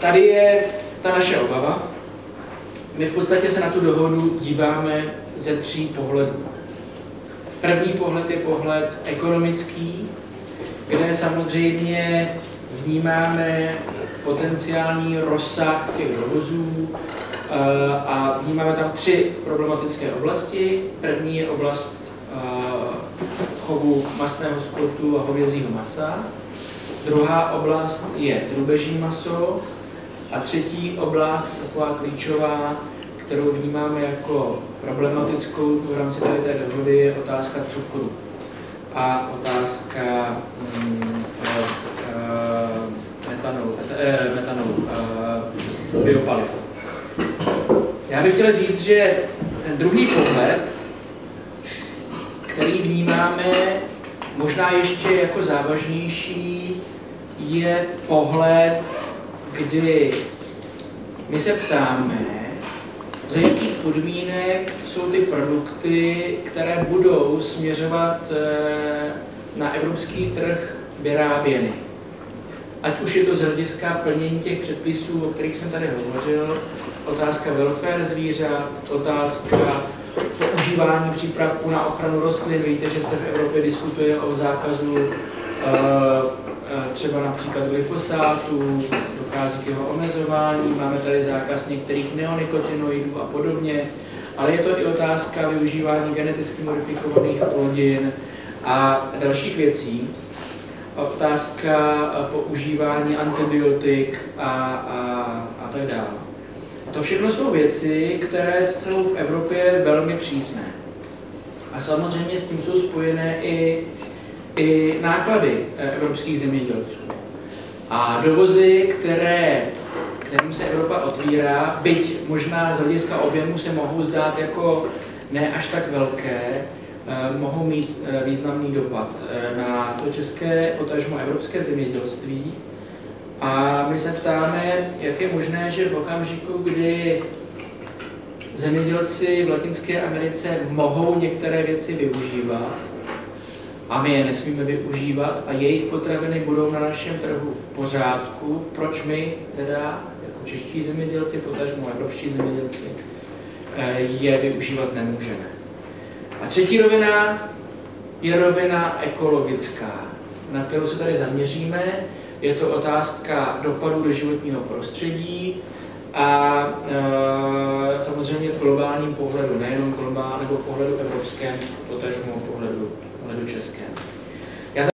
Tady je ta naše obava. My v podstatě se na tu dohodu díváme ze tří pohledů. První pohled je pohled ekonomický, kde samozřejmě vnímáme potenciální rozsah těch dovozů eh, a vnímáme tam tři problematické oblasti. První je oblast eh, chovu masného skrotu a hovězího masa. Druhá oblast je drubeží maso. A třetí oblast, taková klíčová, kterou vnímáme jako problematickou v rámci tady té dohody, je otázka cukru a otázka mm, metanolu, eh, metanolu eh, biopaliv. Já bych chtěl říct, že ten druhý pohled, který vnímáme možná ještě jako závažnější, je pohled, kdy my se ptáme, za jakých podmínek jsou ty produkty, které budou směřovat eh, na evropský trh vyráběny. Ať už je to z hlediska plnění těch předpisů, o kterých jsem tady hovořil, otázka welfare zvířat, otázka používání přípravků na ochranu rostlin. Víte, že se v Evropě diskutuje o zákazu eh, třeba například glyfosátu, dochází k jeho omezování, máme tady zákaz některých neonikotinoidů a podobně, ale je to i otázka využívání geneticky modifikovaných plodin a dalších věcí. Otázka eh, používání antibiotik a, a, a tak dále. A to všechno jsou věci, které jsou v Evropě velmi přísné. A samozřejmě s tím jsou spojené i i náklady eh, evropských zemědělců. A dovozy, které, kterým se Evropa otvírá, byť možná z hlediska objemu se mohou zdát jako ne až tak velké, eh, mohou mít eh, významný dopad na to české, potažmo evropské zemědělství. A my se ptáme, jak je možné, že v okamžiku, kdy zemědělci v Latinské Americe mohou některé věci využívat, a my je nesmíme využívat a jejich potraviny budou na našem trhu v pořádku, proč my teda jako čeští zemědělci, potažmo evropští zemědělci, eh, je využívat nemůžeme. A třetí rovina je rovina ekologická, na kterou se tady zaměříme. Je to otázka dopadu do životního prostředí a e, samozřejmě v globálním pohledu, nejenom globálním, nebo pohledu evropském, potažmo pohledu Lucha's camp.